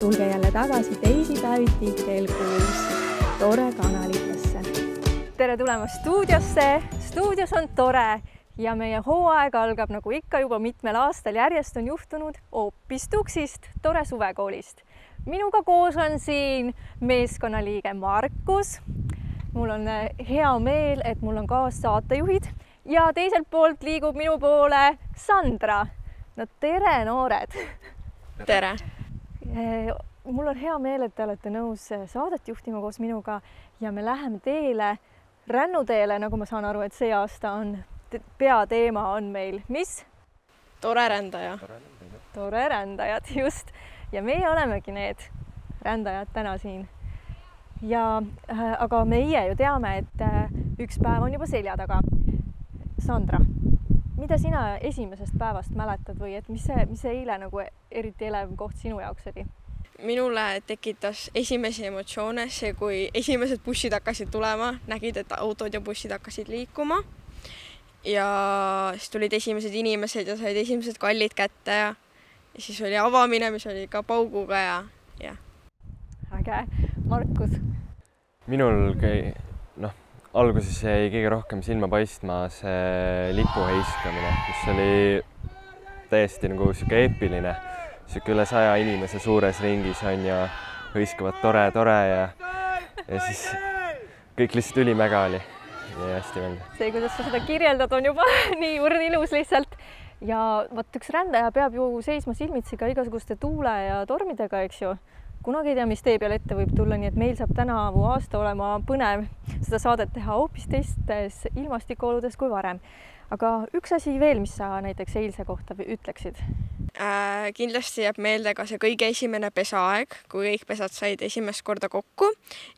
tulge jälle tagasi teisipäeviti kell kuus Tore kanalitesse. tere tulemast stuudiosse, stuudios on tore ja meie hooaeg algab nagu ikka juba mitmel aastal järjest on juhtunud hoopis Tuksist, Tore suvekoolist. minuga koos on siin meeskonnaliige Markus. mul on eh, hea meel, et mul on kaassaatejuhid ja teiselt poolt liigub minu poole Sandra. no tere, noored. tere Eh, mul on hea meel, et te olete nõus eh, saadet juhtima koos minuga ja me läheme teele, rännuteele, nagu ma saan aru, et see aasta on peateema on meil, mis? tore rändaja. tore rändajad, just. ja meie olemegi need rändajad täna siin. ja äh, aga meie ju teame, et äh, üks päev on juba selja taga. Sandra, mida sina esimesest päevast mäletad või et mis see, mis see eile nagu eriti elev koht sinu jaoks oli? minule tekitas esimesi emotsioone see, kui esimesed bussid hakkasid tulema, nägid, et autod ja bussid hakkasid liikuma. ja siis tulid esimesed inimesed ja said esimesed kallid kätte ja, ja siis oli avamine, mis oli ka pauguga ja, jah. äge, Markus. minul käi-, alguses jäi kõige rohkem silma paistma see lipu heiskamine, mis oli täiesti nagu sihuke eepiline sihuke üle saja inimese suures ringis on ju, hõiskavad tore, tore ja, ja siis kõik lihtsalt ülimäge oli ja hästi meeldib. see, kuidas sa seda kirjeldad, on juba niivõrd ilus lihtsalt ja vot üks rändaja peab ju seisma silmitsi ka igasuguste tuule ja tormidega, eks ju. Kunagi ei tea, mis tee peal ette võib tulla, nii et meil saab tänavu aasta olema põnev seda saadet teha hoopis teistes ilmastikuoludes kui varem. aga üks asi veel, mis sa näiteks eilse kohta ütleksid äh,? kindlasti jääb meelde ka see kõige esimene pesaaeg, kui kõik pesad said esimest korda kokku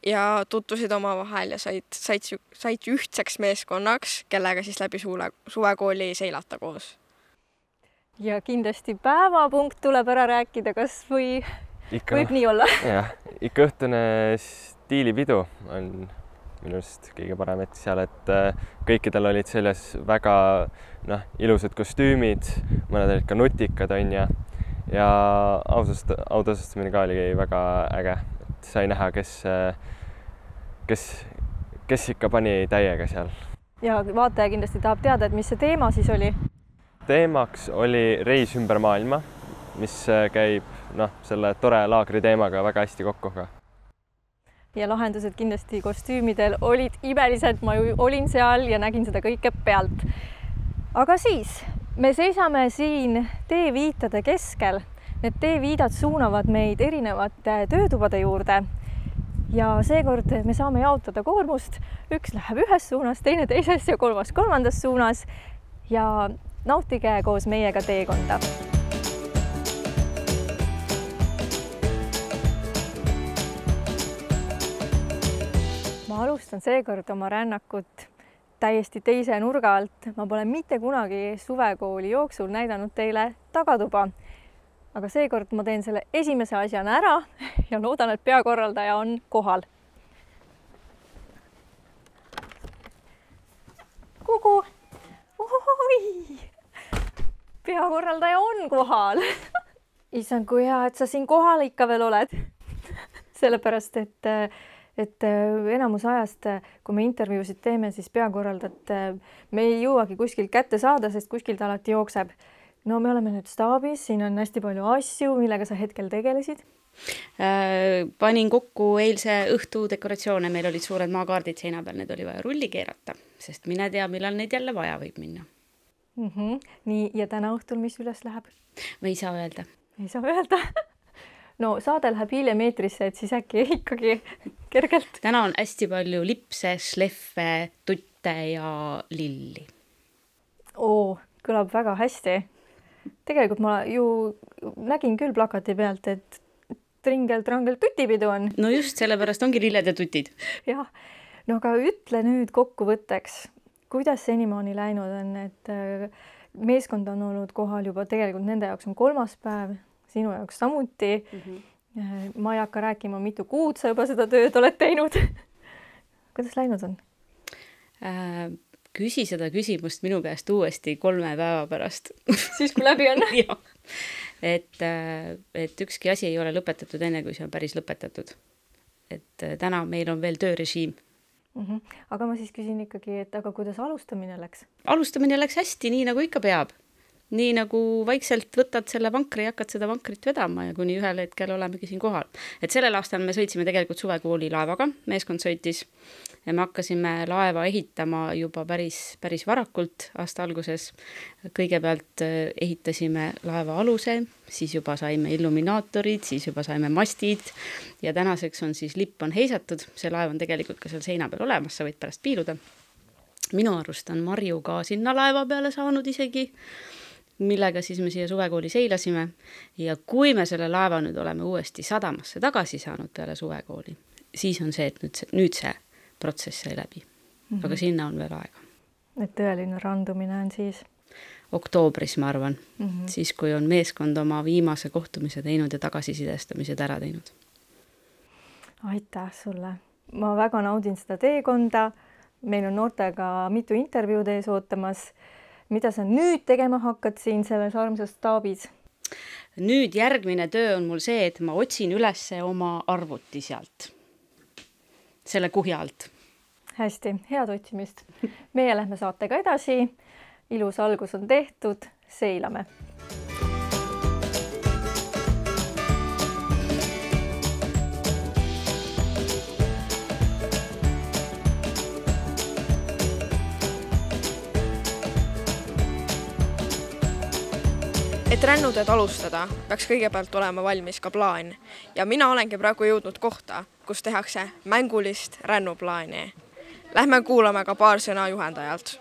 ja tutvusid omavahel ja said, said, said ühtseks meeskonnaks, kellega siis läbi suve, suvekooli seilata koos. ja kindlasti päevapunkt tuleb ära rääkida, kas või ikka, võib nii olla? jah, ikka õhtune stiilipidu on minu arust kõige parem hetk seal, et äh, kõikidel olid seljas väga noh, ilusad kostüümid, mõned olid ka nutikad, onju. ja ausast, autosustamine ka oli väga äge, et sai näha, kes, kes, kes ikka pani täiega seal. ja vaataja kindlasti tahab teada, et mis see teema siis oli? teemaks oli reis ümber maailma, mis käib noh, selle tore laagri teemaga väga hästi kokku ka ja lahendused kindlasti kostüümidel olid imelised, ma ju olin seal ja nägin seda kõike pealt. aga siis me seisame siin teeviitade keskel. Need teeviidad suunavad meid erinevate töötubade juurde. ja seekord me saame jaotada koormust, üks läheb ühes suunas, teine teises ja kolmas kolmandas suunas. ja nautige koos meiega teekonda ma alustan seekord oma rännakut täiesti teise nurga alt. ma pole mitte kunagi suvekooli jooksul näidanud teile tagatuba. aga seekord ma teen selle esimese asjana ära ja loodan, et peakorraldaja on kohal. Kuku. oi, peakorraldaja on kohal issand, kui hea, et sa siin kohal ikka veel oled sellepärast, et et äh, enamus ajast, äh, kui me intervjuusid teeme, siis peakorraldajat äh, me ei jõuagi kuskilt kätte saada, sest kuskilt alati jookseb. no me oleme nüüd staabis, siin on hästi palju asju, millega sa hetkel tegelesid panin kokku eilse õhtu dekoratsioone, meil olid suured maakaardid seina peal, need oli vaja rulli keerata, sest mine tea, millal neid jälle vaja võib minna mm. -hmm. nii, ja täna õhtul, mis üles läheb? ma ei saa öelda. ei saa öelda no saade läheb hiljem eetrisse, et siis äkki ikkagi kergelt. täna on hästi palju lipse, šleffe, tutte ja lilli. oo, kõlab väga hästi. tegelikult ma ju nägin küll plakati pealt, et tringel-trangel tutipidu on. no just, sellepärast ongi lilled ja tutid. jah, no aga ütle nüüd kokkuvõtteks, kuidas senimaani läinud on, et äh, meeskond on olnud kohal juba tegelikult nende jaoks on kolmas päev sinu jaoks samuti mm. -hmm. ma ei hakka rääkima, mitu kuud sa juba seda tööd oled teinud kuidas läinud on äh,? küsi seda küsimust minu käest uuesti kolme päeva pärast siis, kui läbi on et, et ükski asi ei ole lõpetatud enne, kui see on päris lõpetatud. et täna meil on veel töörežiim mm. -hmm. aga ma siis küsin ikkagi, et aga kuidas alustamine läks? alustamine läks hästi, nii nagu ikka peab nii nagu vaikselt võtad selle vankri ja hakkad seda vankrit vedama ja kuni ühel hetkel olemegi siin kohal. et sellel aastal me sõitsime tegelikult suvekooli laevaga, meeskond sõitis ja me hakkasime laeva ehitama juba päris, päris varakult aasta alguses. kõigepealt äh, ehitasime laeva aluse, siis juba saime illuminaatorid, siis juba saime mastid ja tänaseks on siis lipp on heisatud, see laev on tegelikult ka seal seina peal olemas, sa võid pärast piiluda. minu arust on Marju ka sinna laeva peale saanud isegi millega siis me siia suvekooli seilasime ja kui me selle laeva nüüd oleme uuesti sadamasse tagasi saanud peale suvekooli, siis on see, et nüüd see, nüüd see protsess sai läbi mm. -hmm. aga sinna on veel aega. et tõeline randumine on siis? oktoobris, ma arvan mm, -hmm. siis kui on meeskond oma viimase kohtumise teinud ja tagasisidestamised ära teinud. aitäh sulle, ma väga naudin seda teekonda. meil on noortega mitu intervjuud ees ootamas mida sa nüüd tegema hakkad siin selles armsas staabis? nüüd järgmine töö on mul see, et ma otsin üles oma arvuti sealt, selle kuhja alt. hästi, head otsimist. meie lähme saatega edasi. ilus algus on tehtud, seilame et rännutööd alustada, peaks kõigepealt olema valmis ka plaan ja mina olengi praegu jõudnud kohta, kus tehakse mängulist rännuplaani. Lähme kuulame ka paar sõna juhendajalt.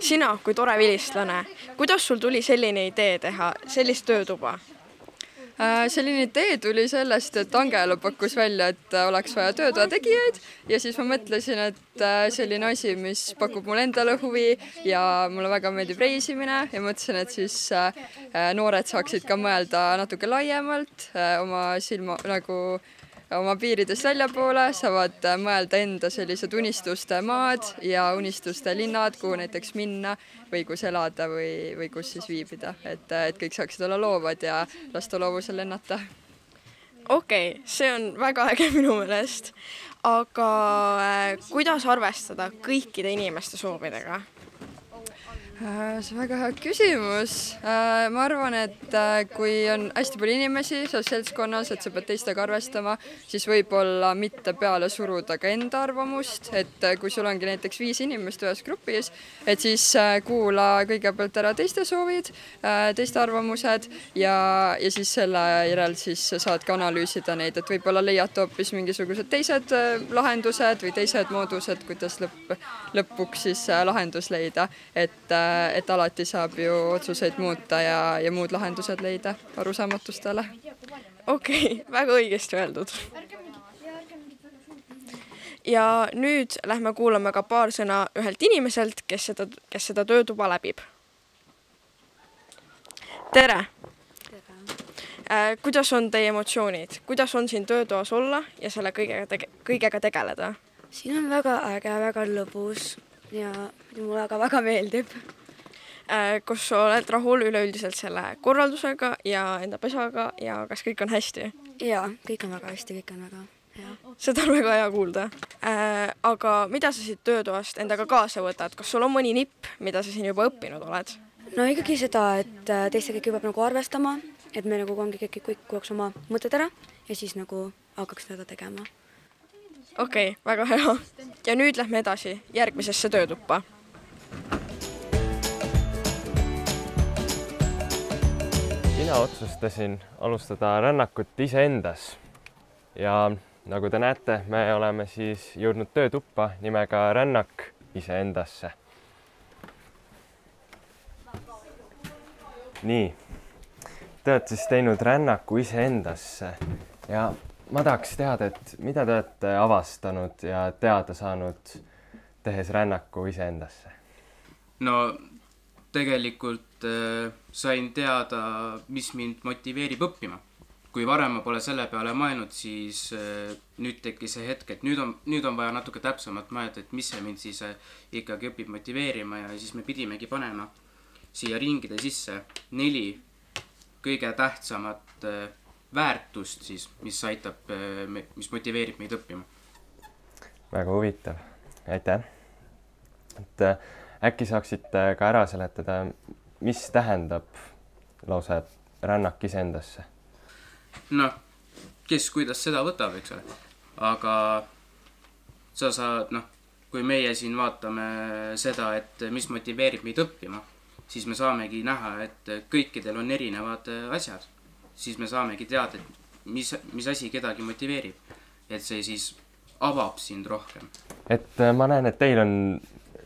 sina kui tore vilistlane, kuidas sul tuli selline idee teha sellist töötuba? Äh, selline idee tuli sellest, et Angela pakkus välja, et äh, oleks vaja töötoa tegijaid. Ja siis ma mõtlesin, et äh, selline asi, mis pakub mulle endale huvi ja mulle väga meeldib reisimine. Ja mõtlesin, et siis noored saaksid ka mõelda natuke laiemalt oma silma nagu oma piiridest väljapoole, saavad mõelda enda sellised unistuste maad ja unistuste linnad, kuhu näiteks minna või kus elada või, või kus siis viibida, et, et kõik saaksid olla loovad ja lasta loovusel lennata. okei okay,, see on väga äge minu meelest, aga äh, kuidas arvestada kõikide inimeste soovidega? Äh, see on väga hea küsimus. Äh, ma arvan, et äh, kui on hästi palju inimesi selles seltskonnas, et sa pead teistega arvestama, siis võib-olla mitte peale suruda ka enda arvamust, et kui sul ongi näiteks viis inimest ühes grupis, et siis kuula kõigepealt ära teiste soovid, teiste arvamused ja, ja siis selle järel siis saad ka analüüsida neid, et võib-olla leiad hoopis mingisugused teised lahendused või teised moodused, kuidas lõpp, lõpuks siis lahendus leida, et et alati saab ju otsuseid muuta ja, ja muud lahendused leida arusaamatustele. okei okay,, väga õigesti öeldud. ja nüüd lähme kuulame ka paar sõna ühelt inimeselt, kes seda, kes seda töötuba läbib. tere, tere.! Äh, kuidas on teie emotsioonid, kuidas on siin töötoas olla ja selle kõigega tege-, kõigega tegeleda? siin on väga äge, väga lõbus ja mulle ka väga meeldib Äh, kas sa oled rahul üleüldiselt selle korraldusega ja enda pesaga ja kas kõik on hästi? jaa, kõik on väga hästi, kõik on väga hea. seda on väga hea kuulda äh,. aga mida sa siit töötoast endaga kaasa võtad, kas sul on mõni nipp, mida sa siin juba õppinud oled? no ikkagi seda, et äh, teistega ikka peab nagu arvestama, et me nagu ongi kõik, kõik kuulaks oma mõtted ära ja siis nagu hakkaks seda tegema. okei okay,, väga hea. ja nüüd lähme edasi järgmisesse töötuppa mina otsustasin alustada rännakut iseendas. ja nagu te näete, me oleme siis jõudnud töötuppa nimega Rännak iseendasse. nii, te olete siis teinud rännaku iseendasse ja ma tahaks teada, et mida te olete avastanud ja teada saanud, tehes rännaku iseendasse? no tegelikult äh, sain teada, mis mind motiveerib õppima. kui varem ma pole selle peale mõelnud, siis äh, nüüd tekkis see hetk, et nüüd on, nüüd on vaja natuke täpsemalt mõelda, et mis see mind siis äh, ikkagi õpib motiveerima ja siis me pidimegi panema siia ringide sisse neli kõige tähtsamat äh, väärtust siis, mis aitab, mis motiveerib meid õppima. väga huvitav, aitäh. et äkki saaksite ka ära seletada, mis tähendab lausa rännak iseendasse? noh, kes kuidas seda võtab, eks ole, aga sa saad, noh, kui meie siin vaatame seda, et mis motiveerib meid õppima, siis me saamegi näha, et kõikidel on erinevad asjad. siis me saamegi teada, et mis, mis asi kedagi motiveerib. et see siis avab sind rohkem. et äh, ma näen, et teil on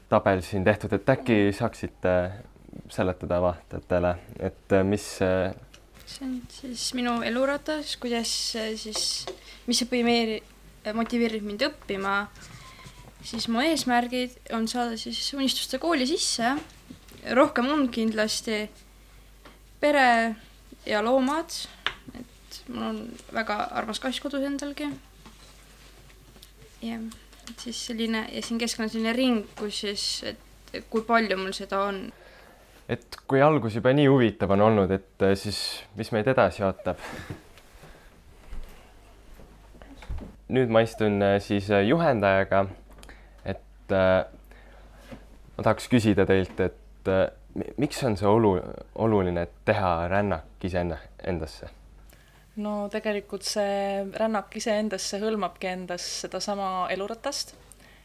tabel siin tehtud, et äkki saaksite seletada vaatajatele, et äh, mis äh, see on siis minu eluratas, kuidas siis, mis motiveerib, motiveerib mind õppima, siis mu eesmärgid on saada siis unistuste kooli sisse, rohkem und kindlasti, pere ja loomad, et mul on väga armas kass kodus endalgi. jah, et siis selline ja siin keskel on selline ring, kus siis, et kui palju mul seda on et kui algus juba nii huvitav on olnud, et äh, siis mis meid edasi ootab? nüüd ma istun äh, siis äh, juhendajaga. et ma tahaks küsida teilt, et miks on see olu-, oluline teha rännak iseendasse? no tegelikult see rännak iseendasse hõlmabki endas sedasama eluratast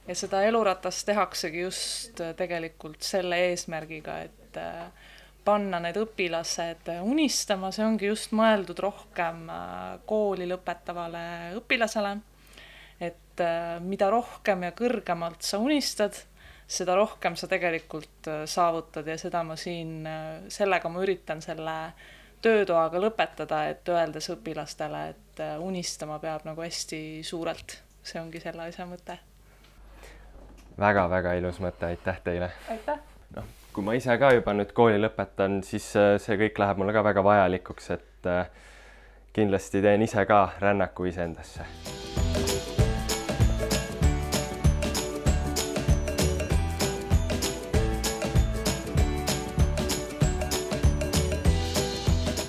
ja seda eluratast tehaksegi just tegelikult selle eesmärgiga, et et äh, panna need õpilased unistama, see ongi just mõeldud rohkem äh, kooli lõpetavale õpilasele. et äh, mida rohkem ja kõrgemalt sa unistad, seda rohkem sa tegelikult saavutad ja seda ma siin, sellega ma üritan selle töötoaga lõpetada, et öeldes õpilastele, et unistama peab nagu hästi suurelt. see ongi selle asja mõte väga-väga ilus mõte, aitäh teile! aitäh! noh, kui ma ise ka juba nüüd kooli lõpetan, siis äh, see kõik läheb mulle ka väga vajalikuks, et äh, kindlasti teen ise ka rännaku iseendasse.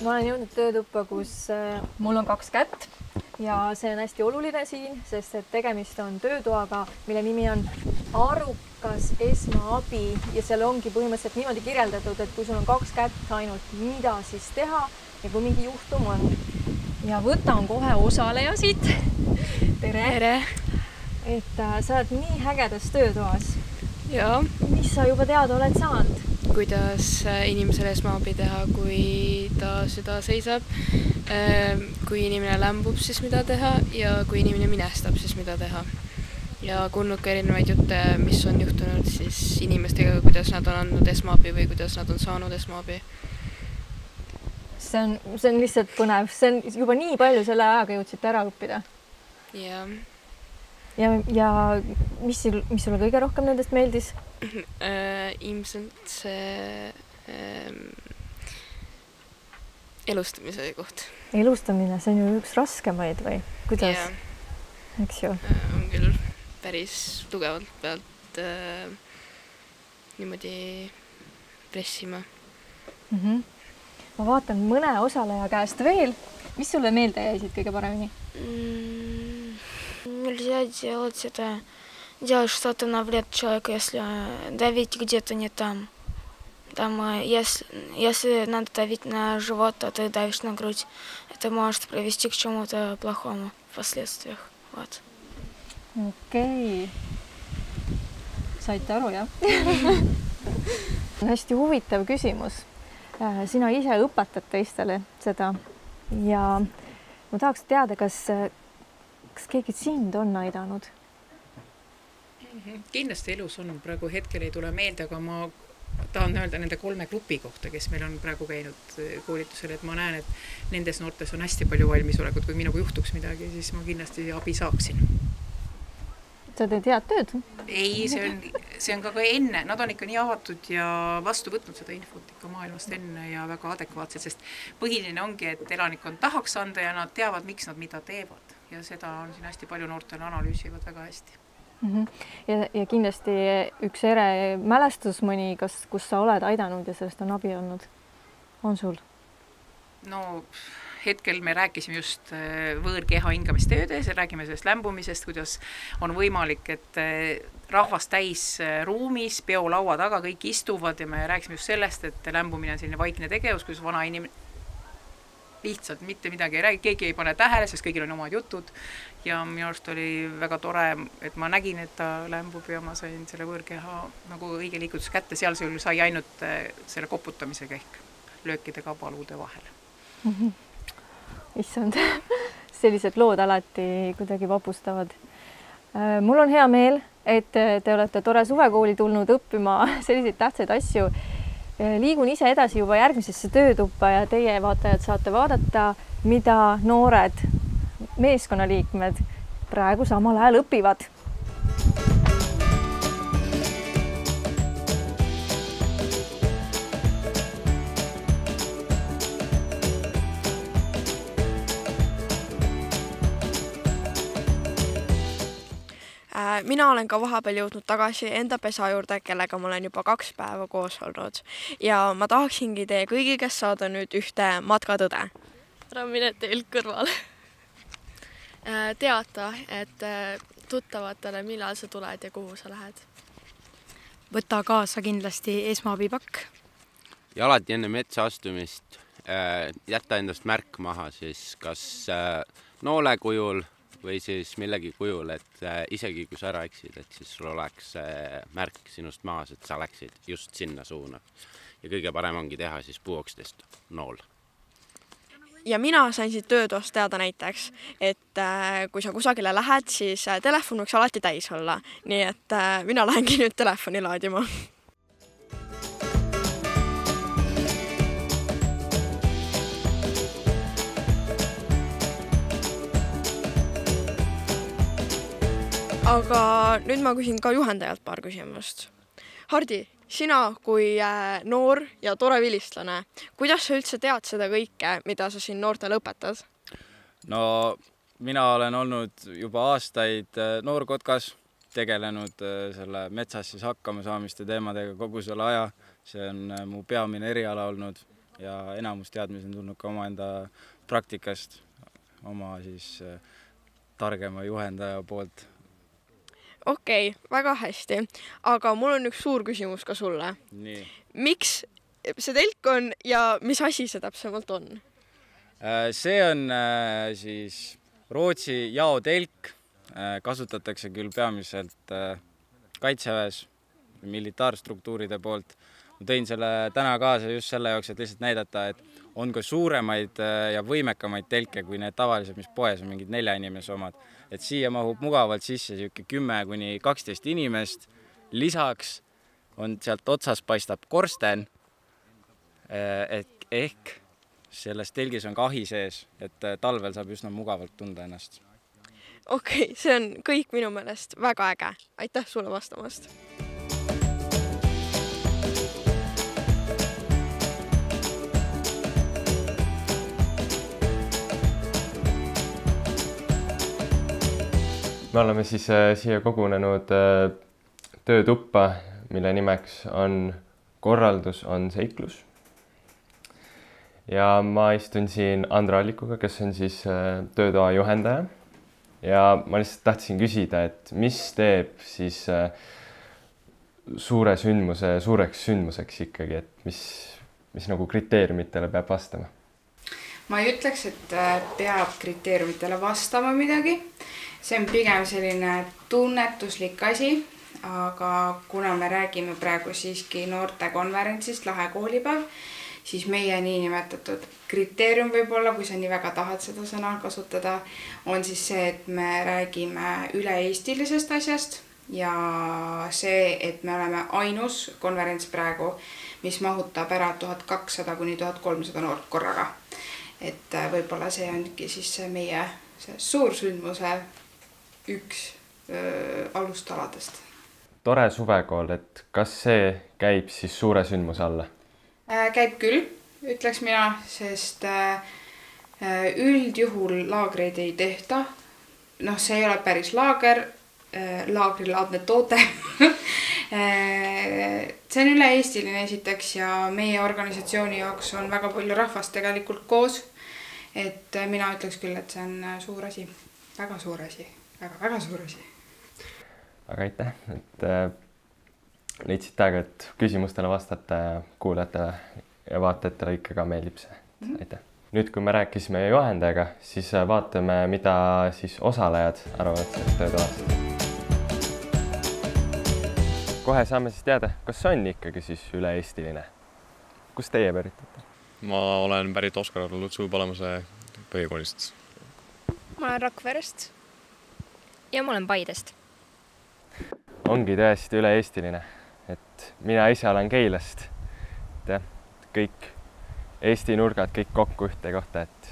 ma olen jõudnud töötuppa, kus äh, mul on kaks kätt ja see on hästi oluline siin, sest et tegemist on töötoaga, mille nimi on arukas esmaabi ja seal ongi põhimõtteliselt niimoodi kirjeldatud, et kui sul on kaks kätt ainult, mida siis teha ja kui mingi juhtum on. ja võtan kohe osaleja siit. tere, tere.! et äh, sa oled nii ägedas töötoas. jaa. mis sa juba teada oled saanud? kuidas äh, inimesele esmaabi teha, kui ta süda seisab, ähm, kui inimene lämbub, siis mida teha ja kui inimene minestab, siis mida teha. Ja kuulnud ka erinevaid jutte, mis on juhtunud siis inimestega, kuidas nad on andnud esmaabi või kuidas nad on saanud esmaabi. see on, see on lihtsalt põnev, see on juba nii palju selle ajaga jõudsite ära õppida. jah. ja, ja mis, mis sulle kõige rohkem nendest meeldis? äh, ilmselt see ähm, elustamise koht. elustamine, see on ju üks raskemaid või kuidas yeah.? eks ju äh,. on küll päris tugevalt pealt äh, niimoodi pressima mm. -hmm. ma vaatan mõne osaleja käest veel, mis sulle meelde jäisid kõige paremini mm,? Нельзя делать это делать что-то на вред человеку, если давить где-то не там. Там, если, если надо давить на живот, то ты давишь на грудь. Это может привести к чему-то плохому в последствиях. Вот. Okei okay.. saite aru, jah hästi huvitav küsimus. Äh, sina ise õpetad teistele seda ja ma tahaks teada, kas, kas keegi sind on aidanud Mhm. kindlasti elus on, praegu hetkel ei tule meelde, aga ma tahan öelda nende kolme grupi kohta, kes meil on praegu käinud eh, koolitusel, et ma näen, et nendes noortes on hästi palju valmisolekut, kui minuga juhtuks midagi, siis ma kindlasti abi saaksin. Sa teed head tööd? ei, see on, see on ka, ka enne, nad on ikka nii avatud ja vastu võtnud seda infot ikka maailmast enne ja väga adekvaatsed, sest põhiline ongi, et elanikkond tahaks anda ja nad teavad, miks nad mida teevad ja seda on siin hästi palju noortele analüüsivad väga hästi mm. -hmm. ja, ja kindlasti üks ere mälestus mõni, kas, kus sa oled aidanud ja sellest on abi olnud, on sul? no hetkel me rääkisime just äh, võõrkeha hingamistöödes ja räägime sellest lämbumisest, kuidas on võimalik, et äh, rahvast täis äh, ruumis, peolaua taga kõik istuvad ja me rääkisime just sellest, et lämbumine on selline vaikne tegevus, kus vana inimene lihtsalt mitte midagi ei räägi, keegi ei pane tähele, sest kõigil on omad jutud. Ja minu arust oli väga tore, et ma nägin, et ta lämbub ja ma sain selle võõrkeha nagu õige liigutus kätte, seal sai ainult selle koputamisega ehk löökidega palude vahel mm. -hmm issand sellised lood alati kuidagi vapustavad. Äh, mul on hea meel, et te olete tore suvekooli tulnud õppima selliseid tähtsaid asju. Äh, liigun ise edasi juba järgmisesse töötuppa ja teie vaatajad saate vaadata, mida noored meeskonnaliikmed praegu samal ajal õpivad mina olen ka vahepeal jõudnud tagasi enda pesa juurde, kellega ma olen juba kaks päeva koos olnud ja ma tahaksingi teie kõigi käest saada nüüd ühte matkatõde. ära mine telk kõrvale äh, teata, et äh, tuttavatele, millal sa tuled ja kuhu sa lähed. võta kaasa kindlasti esmaabipakk. ja alati enne metsa astumist jätta endast märk maha siis kas noole kujul või siis millegi kujul, et äh, isegi kui sa ära eksid, et siis sul oleks äh, märk sinust maas, et sa läksid just sinna suuna. ja kõige parem ongi teha siis puuokstest nool. ja mina sain siit töötoast teada näiteks, et äh, kui sa kusagile lähed, siis telefon võiks alati täis olla, nii et mina lähengi nüüd telefoni laadima aga nüüd ma küsin ka juhendajalt paar küsimust. Hardi, sina kui äh, noor ja tore vilistlane, kuidas sa üldse tead seda kõike, mida sa siin noortele õpetad? no mina olen olnud juba aastaid äh, noorkotkas, tegelenud äh, selle metsas siis hakkamasaamiste teemadega kogu selle aja. see on mu peamine eriala olnud ja enamus teadmisi on tulnud ka omaenda praktikast, oma siis targema juhendaja poolt okei okay,, väga hästi, aga mul on üks suur küsimus ka sulle. miks see telk on ja mis asi see täpsemalt on? Äh, see on äh, siis Rootsi jaotelk, äh, kasutatakse küll peamiselt kaitseväes, militaarstruktuuride poolt. ma tõin selle täna kaasa just selle jaoks, et lihtsalt näidata, et on ka suuremaid ja võimekamaid telke kui need tavalised, mis poes on, mingid nelja inimese omad et siia mahub mugavalt sisse niisugune kümme kuni kaksteist inimest. lisaks on sealt otsast paistab korsten. Eh, et ehk selles telgis on ka ahi sees, et eh, talvel saab üsna mugavalt tunda ennast. okei okay,, see on kõik minu meelest väga äge. aitäh sulle vastamast me oleme siis äh, siia kogunenud äh, töötuppa, mille nimeks on korraldus on seiklus. ja ma istun siin Andra Allikuga, kes on siis äh, töötoa juhendaja. ja ma lihtsalt tahtsin küsida, et mis teeb siis suure sündmuse suureks sündmuseks ikkagi, et mis, mis nagu kriteeriumitele peab vastama? ma ei ütleks, et peab kriteeriumitele vastama midagi see on pigem selline tunnetuslik asi, aga kuna me räägime praegu siiski noortekonverentsist Lahe koolipäev, siis meie niinimetatud kriteerium võib-olla, kui sa nii väga tahad seda sõna kasutada, on siis see, et me räägime üle-eestilisest asjast ja see, et me oleme ainus konverents praegu, mis mahutab ära tuhat kakssada kuni tuhat kolmsada noort korraga. et võib-olla see ongi siis see meie see suursündmuse üks öö, alustaladest. tore suvekool, et kas see käib siis suure sündmuse alla äh,? käib küll, ütleks mina, sest äh, üldjuhul laagreid ei tehta. noh, see ei ole päris laager äh,, laagrilaadne toode see on üle-eestiline esiteks ja meie organisatsiooni jaoks on väga palju rahvast tegelikult koos. et mina ütleks küll, et see on suur asi, väga suur asi väga-väga suur asi. aga aitäh, et äh, leidsite aega, et küsimustele vastata ja kuulajatele ja vaatajatele ikka ka meeldib see mm, -hmm. aitäh. nüüd, kui me rääkisime juhendajaga, siis vaatame, mida siis osalejad arvavad sellest töötoast kohe saame siis teada, kas see on ikkagi siis üle-eestiline. kust teie pärit olete? ma olen pärit Oskar Lutsu Palemuse põhikoolist. ma olen Rakverest. Ja ma olen Paidest. ongi tõesti üle-eestiline, et mina ise olen Keilast. et jah, kõik Eesti nurgad kõik kokku ühte kohta, et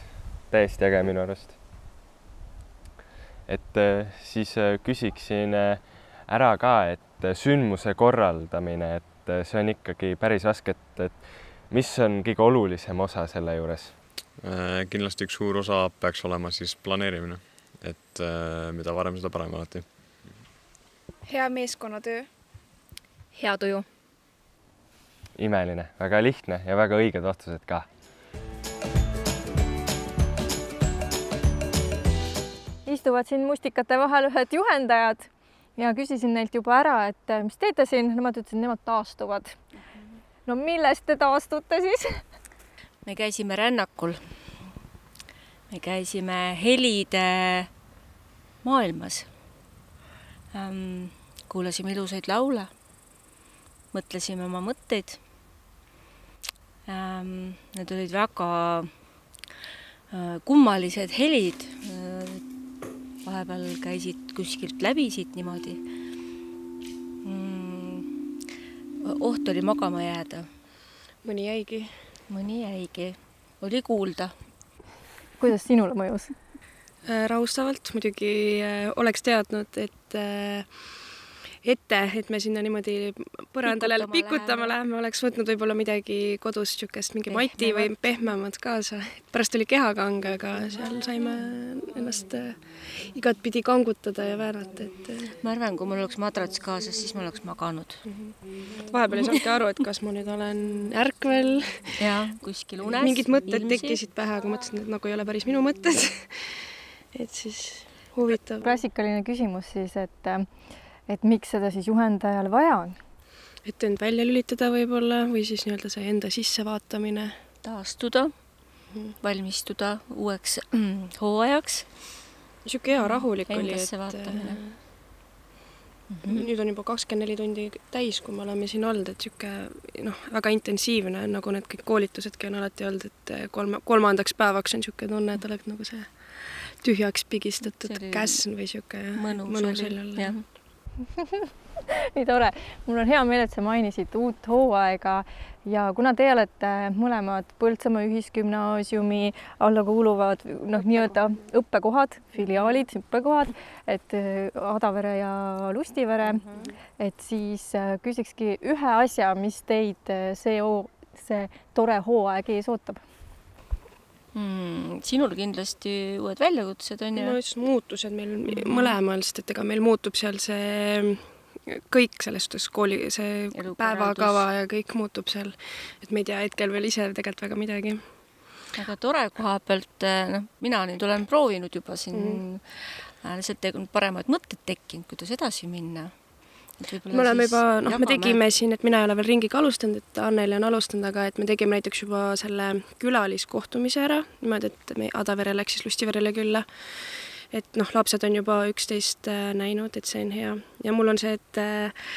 täiesti äge minu arust. et äh, siis äh, küsiksin äh, ära ka, et sündmuse korraldamine, et see on ikkagi päris raske, et, et mis on kõige olulisem osa selle juures? Kindlasti üks suur osa peaks olema siis planeerimine, et äh, mida varem, seda parem alati. hea meeskonnatöö. hea tuju. imeline, väga lihtne ja väga õiged vastused ka istuvad siin mustikate vahel ühed juhendajad ja küsisin neilt juba ära, et mis teete siin, nemad ütlesid, nemad taastuvad. no millest te taastute siis? me käisime rännakul. Me käisime helide maailmas ähm,. kuulasime ilusaid laule, mõtlesime oma mõtteid ähm,. Need olid väga äh, kummalised helid äh, vahepeal käisid kuskilt läbi siit niimoodi mm,. oht oli magama jääda. mõni jäigi. mõni jäigi, oli kuulda. Kuidas sinule mõjus? Äh, rahustavalt muidugi äh, oleks teadnud, et äh, ette, et me sinna niimoodi põrandale pikutama, pikutama läheme, oleks võtnud võib-olla midagi kodus niisugust, mingi Pehmemat. mati või pehmemat kaasa. pärast oli kehakange, aga seal saime ennast äh, igatpidi kangutada ja väänata, et. Äh, ma arvan, kui mul oleks madrats kaasas, siis ma oleks maganud mm. -hmm. vahepeal ei saanudki aru, et kas ma nüüd olen ärkvel. jaa, kuskil unes. mingid mõtted ilmsi. tekkisid pähe, aga mõtlesin, et nagu ei ole päris minu mõtted et siis huvitav. klassikaline küsimus siis, et et miks seda siis juhendajal vaja on? et end välja lülitada võib-olla või siis nii-öelda see enda sissevaatamine. taastuda -hmm. valmistuda uueks mm, hooajaks. niisugune hea rahulik oli, et vaatamine. Mm -hmm. nüüd on juba kakskümmend neli tundi täis, kui me oleme siin olnud, et niisugune noh, väga intensiivne, nagu need kõik koolitusedki on alati olnud, et kolme, kolmandaks päevaks on niisugune tunne, et oleks nagu see tühjaks pigistatud käsn või niisugune mõnus, mõnus oli olla nii tore, mul on hea meel, et sa mainisid uut hooaega. Ja kuna te olete mõlemad Põltsamaa Ühisgümnaasiumi alla kuuluvad noh, nii-öelda õppekohad, filiaalid, õppekohad, et äh, Adavere ja Lustivere mm, -hmm. et siis äh, küsikski ühe asja, mis teid äh, see, see tore hooaeg ees ootab mm,? sinul kindlasti uued väljakutsed on ju? no just muutused meil mm. mõlemal, sest et ega meil muutub seal see kõik selles suhtes kooli, see päevakava ja kõik muutub seal. et me ei tea hetkel veel ise tegelikult väga midagi. väga tore koha pealt, eh, noh, mina nüüd olen proovinud juba siin mm., lihtsalt paremad mõtted tekkinud, kuidas edasi minna me oleme juba, noh, me tegime siin, et mina ei ole veel ringiga alustanud, et Anneli on alustanud, aga et me tegime näiteks juba selle külaliskohtumise ära, niimoodi, et me Adavere läks siis Lustiverele külla. et noh, lapsed on juba üksteist äh, näinud, et see on hea. Ja mul on see, et äh,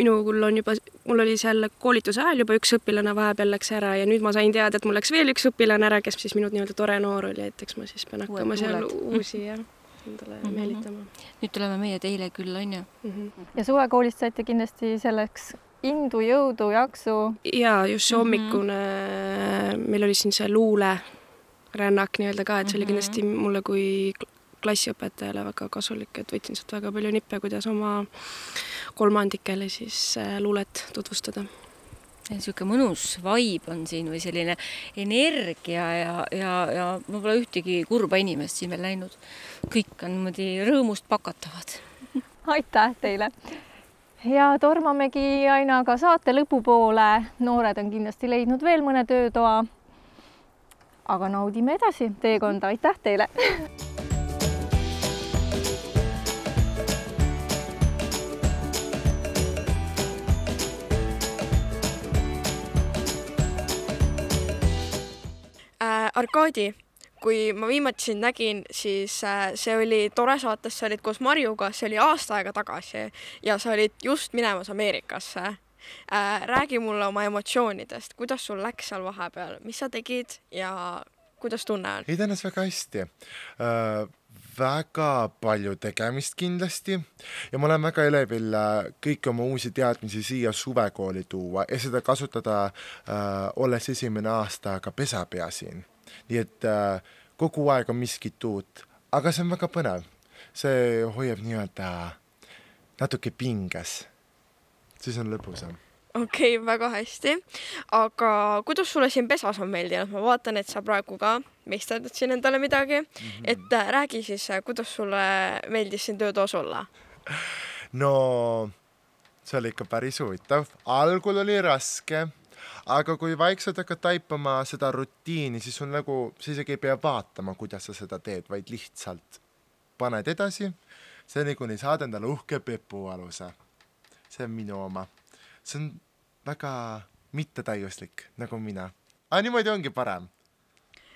minul on juba, mul oli seal koolituse ajal juba üks õpilane vahepeal läks ära ja nüüd ma sain teada, et mul läks veel üks õpilane ära, kes siis minu nii-öelda tore noor oli, et eks ma siis pean hakkama seal uusi jah endale mm -hmm. meelitama. nüüd tuleme meie teile külla, on ju mm? -hmm. ja suvekoolist saite kindlasti selleks indu, jõudu, jaksu. ja just see hommikune mm, -hmm. meil oli siin see luulerännak nii-öelda ka, et see mm -hmm. oli mhm. kindlasti mulle kui klassiõpetajale väga kasulik, et võtsin sealt väga palju nippe, kuidas oma kolmandikele siis äh, luulet tutvustada niisugune mõnus vibe on siin või selline energia ja, ja, ja ma pole ühtegi kurba inimest siin veel näinud. kõik on niimoodi rõõmust pakatavad. aitäh teile. ja tormamegi aina ka saate lõpupoole. noored on kindlasti leidnud veel mõne töötoa. aga naudime edasi teekonda, aitäh teile Arkadi, kui ma viimati sind nägin, siis äh, see oli tore saates, sa olid koos Marjuga, see oli aasta aega tagasi ja sa olid just minemas Ameerikasse äh,. räägi mulle oma emotsioonidest, kuidas sul läks seal vahepeal, mis sa tegid ja kuidas tunne on? edenes väga hästi äh, väga palju tegemist kindlasti ja ma olen väga elevil äh, kõiki oma uusi teadmisi siia suvekooli tuua ja seda kasutada äh, olles esimene aasta ka pesapea siin. Nii et äh, kogu aeg on miskit uut, aga see on väga põnev. see hoiab nii-öelda natuke pinges. siis on lõbusam okei okay,, väga hästi. aga kuidas sulle siin pesas on meeldinud, ma vaatan, et sa praegu ka meisterdad siin endale midagi mm. -hmm. et äh, räägi siis, äh, kuidas sulle meeldis siin töötoas olla? no see oli ikka päris huvitav, algul oli raske, aga kui vaikselt hakkad taipama seda rutiini, siis on nagu, sa isegi ei pea vaatama, kuidas sa seda teed, vaid lihtsalt paned edasi, seni kuni saad endale uhke pepualuse. see on minu oma see on väga mittetäiuslik, nagu mina. aga niimoodi ongi parem.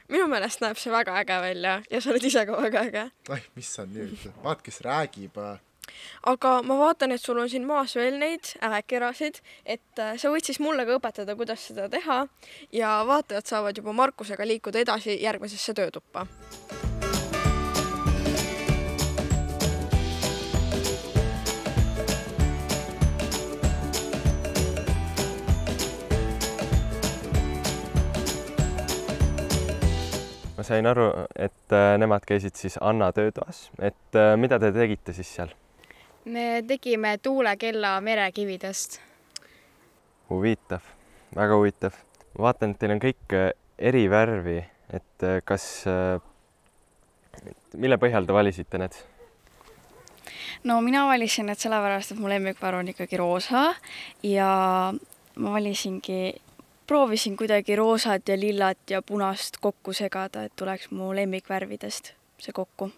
minu meelest näeb see väga äge välja ja sa oled ise ka väga äge. oih, mis sa nüüd, vaat kes räägib. Aga ma vaatan, et sul on siin maas veel neid äh, kerasid, et äh, sa võid siis mulle ka õpetada, kuidas seda teha. Ja vaatajad saavad juba Markusega liikuda edasi järgmisesse töötuppa. Ma sain aru, et äh, nemad käisid siis Anna töötoas, et äh, mida te tegite siis seal? Me tegime tuulekella merekividest. huvitav, väga huvitav. vaatan, et teil on kõik äh, eri värvi, et kas, mille põhjal te valisite need? no mina valisin need sellepärast, et mu lemmikvärv on ikkagi roosa ja ma valisingi proovisin kuidagi roosat ja lillat ja punast kokku segada, et tuleks mu lemmikvärvidest see kokku.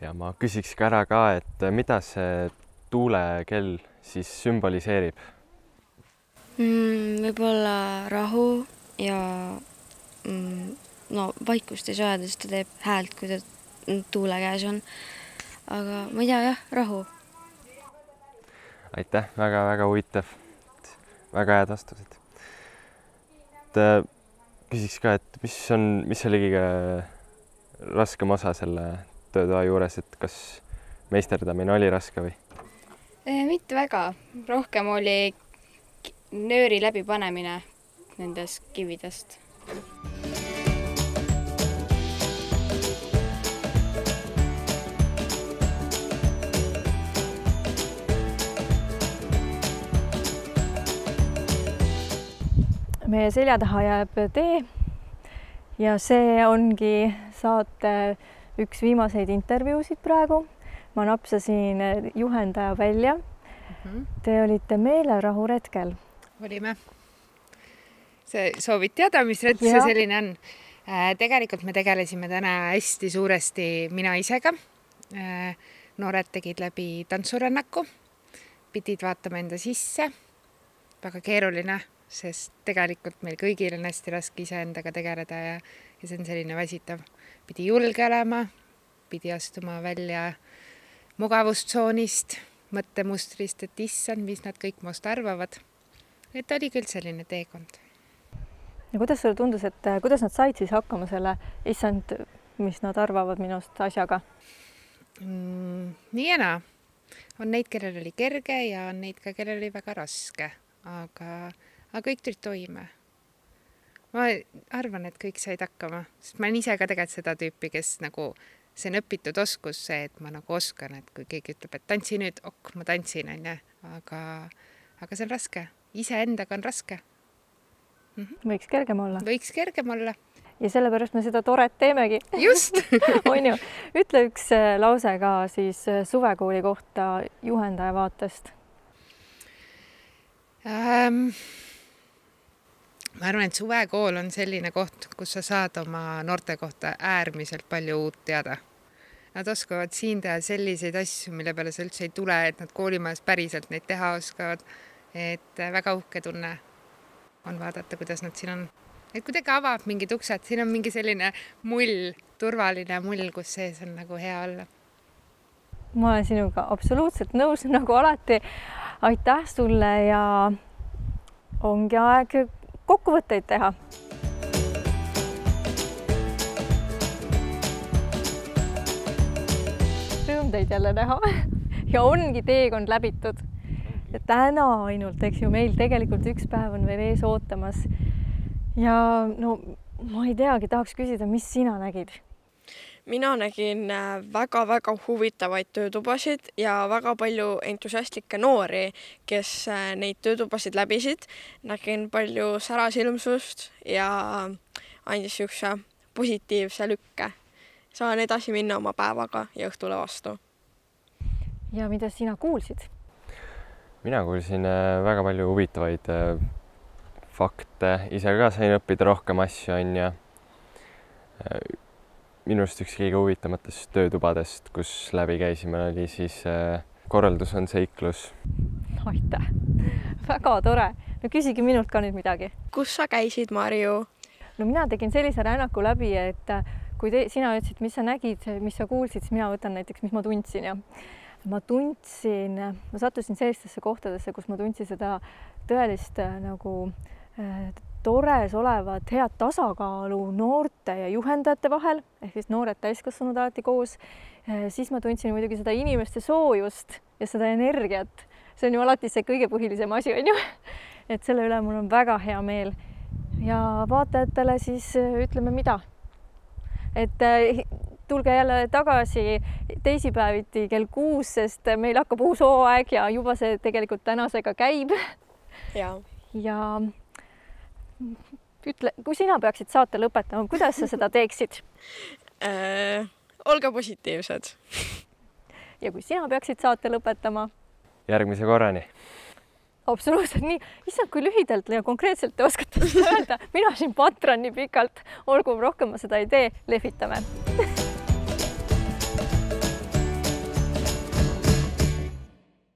Ja ma küsiks ka ära ka, et mida see tuulekell siis sümboliseerib mm,? võib-olla rahu ja mm, no vaikust ja soojadust ta teeb häält, kui ta tuule käes on. aga ma ei tea, jah, rahu. aitäh väga,, väga-väga huvitav väga head vastused. et äh, küsiks ka, et mis on, mis oli kõige raskem osa selle töötoa juures, et kas meisterdamine oli raske või? mitte väga, rohkem oli nööri läbipanemine nendest kividest. meie selja taha jääb tee. ja see ongi saate üks viimaseid intervjuusid praegu. ma napsasin juhendaja välja mm. -hmm. Te olite meelerahuretkel. olime. sa soovid teada, mis retk see selline on? Äh, tegelikult me tegelesime täna hästi suuresti mina ise ka. Äh, noored tegid läbi tantsurännaku, pidid vaatama enda sisse. väga keeruline sest tegelikult meil kõigil on hästi raske iseendaga tegeleda ja, ja see on selline väsitav. Pidi julge olema, pidi astuma välja mugavustsoonist, mõttemustrist, et issand, mis nad kõik minust arvavad. et oli küll selline teekond. ja kuidas sulle tundus, et äh, kuidas nad said siis hakkama selle issand, mis nad arvavad minust asjaga mm,? nii ja naa. on neid, kellel oli kerge ja on neid ka, kellel oli väga raske, aga aga kõik tulid toime. Ma arvan, et kõik said hakkama, sest ma olen ise ka tegelikult seda tüüpi, kes nagu, see on õpitud oskus, see, et ma nagu oskan, et kui keegi ütleb, et tantsi nüüd, ok, ma tantsin, onju, aga, aga see on raske, iseendaga on raske mm. -hmm. võiks kergem olla. võiks kergem olla. ja sellepärast me seda toret teemegi. just on ju, ütle üks äh, lause ka siis äh, suvekooli kohta juhendaja vaatest ähm,. Ma arvan, et suvekool on selline koht, kus sa saad oma noorte kohta äärmiselt palju uut teada. Nad oskavad siin teha selliseid asju, mille peale sa üldse ei tule, et nad koolimajas päriselt neid teha oskavad. et äh, väga uhke tunne on vaadata, kuidas nad siin on et kuidagi avab mingid uksed, siin on mingi selline mull, turvaline mull, kus sees on nagu hea olla. ma olen sinuga absoluutselt nõus, nagu alati. aitäh sulle ja ongi aeg kokkuvõtteid teha. Rõõm teid jälle näha ja ongi teekond läbitud. ja täna ainult, eks ju, meil tegelikult üks päev on veel ees ootamas ja no ma ei teagi, tahaks küsida, mis sina nägid? Mina nägin väga-väga äh, huvitavaid töötubasid ja väga palju entusiastlikke noori, kes äh, neid töötubasid läbisid. nägin palju särasilmsust ja andis niisuguse positiivse lükke. saan edasi minna oma päevaga ja õhtule vastu. ja mida sina kuulsid? mina kuulsin äh, väga palju huvitavaid fakte, ise ka sain õppida rohkem asju, on ju. Minu arust üks kõige huvitavatest töötubadest, kus läbi käisime, oli siis äh, korraldus on seiklus. aitäh, väga tore. no küsige minult ka nüüd midagi. kus sa käisid, Marju? no mina tegin sellise rännaku läbi, et äh, kui te, sina ütlesid, mis sa nägid, mis sa kuulsid, siis mina võtan näiteks, mis ma tundsin ja ma tundsin, ma sattusin sellistesse kohtadesse, kus ma tundsin seda tõelist äh, nagu tores olevat head tasakaalu noorte ja juhendajate vahel ehk siis noored täiskasvanud alati koos. siis ma tundsin muidugi seda inimeste soojust ja seda energiat. see on ju alati see kõige põhilisem asi, on ju. et selle üle mul on väga hea meel. ja vaatajatele siis ütleme, mida? et eh, tulge jälle tagasi teisipäeviti kell kuus, sest meil hakkab uus hooaeg ja juba see tegelikult tänasega käib. ja, ja ütle, kui sina peaksid saate lõpetama, kuidas sa seda teeksid äh,? olge positiivsed. ja kui sina peaksid saate lõpetama? järgmise korrani. absoluutselt nii, issand, kui lühidalt ja konkreetselt te oskate seda öelda, mina siin patran nii pikalt, olgu rohkem ma seda ei tee, lehvitame